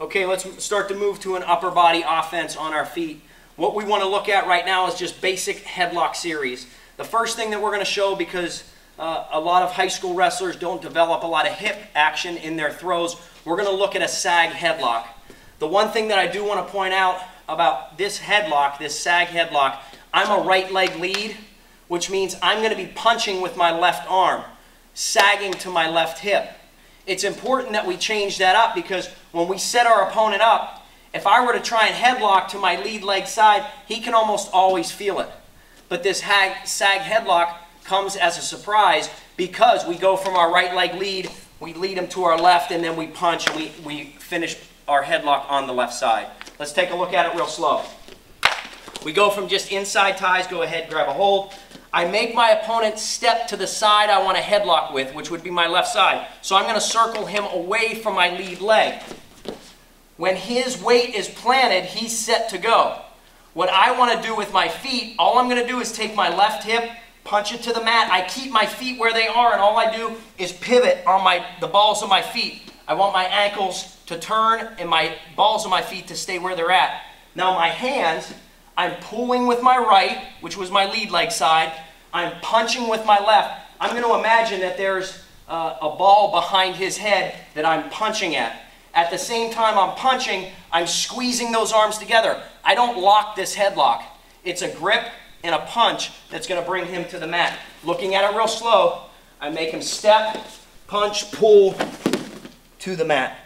Okay, let's start to move to an upper body offense on our feet. What we want to look at right now is just basic headlock series. The first thing that we're going to show, because uh, a lot of high school wrestlers don't develop a lot of hip action in their throws, we're going to look at a sag headlock. The one thing that I do want to point out about this headlock, this sag headlock, I'm a right leg lead, which means I'm going to be punching with my left arm, sagging to my left hip. It's important that we change that up because when we set our opponent up, if I were to try and headlock to my lead leg side, he can almost always feel it. But this hag, sag headlock comes as a surprise because we go from our right leg lead, we lead him to our left, and then we punch and we, we finish our headlock on the left side. Let's take a look at it real slow. We go from just inside ties, go ahead, grab a hold. I make my opponent step to the side I want to headlock with, which would be my left side. So I'm going to circle him away from my lead leg. When his weight is planted, he's set to go. What I want to do with my feet, all I'm going to do is take my left hip, punch it to the mat. I keep my feet where they are, and all I do is pivot on my the balls of my feet. I want my ankles to turn and my balls of my feet to stay where they're at. Now my hands, I'm pulling with my right, which was my lead leg side. I'm punching with my left. I'm going to imagine that there's uh, a ball behind his head that I'm punching at. At the same time I'm punching, I'm squeezing those arms together. I don't lock this headlock. It's a grip and a punch that's going to bring him to the mat. Looking at it real slow, I make him step, punch, pull to the mat.